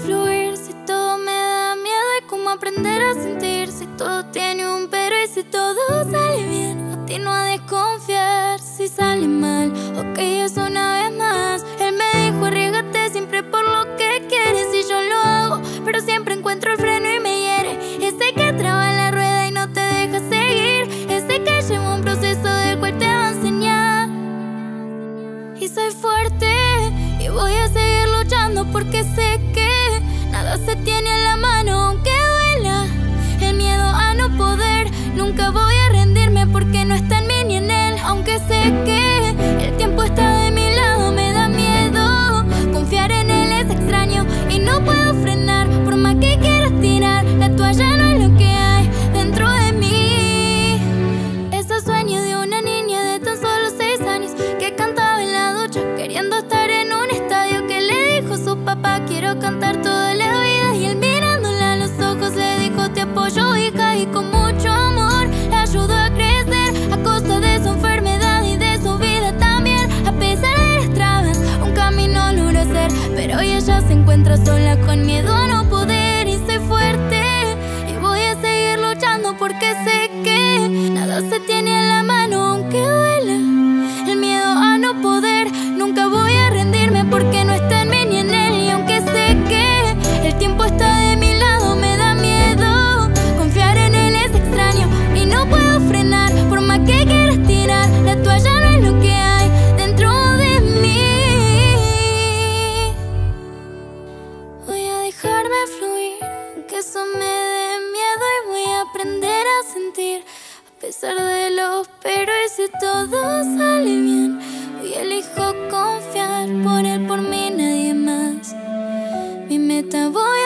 fluir si todo me da miedo? ¿Y cómo aprender a sentir si todo tiene un Nunca voy a rendirme porque no está en mí ni en él. Aunque sé que el tiempo está de mi lado, me da miedo. Confiar en él es extraño y no puedo frenar. Por más que quieras tirar, la toalla no es lo que hay dentro de mí. Ese sueño de una niña de tan solo seis años que cantaba en la ducha, queriendo estar en un estadio que le dijo su papá: Quiero cantarte. Se encuentro sola con miedo eso me dé miedo y voy a aprender a sentir. A pesar de los pero y si todo sale bien hoy elijo confiar por él por mí nadie más. Mi meta voy a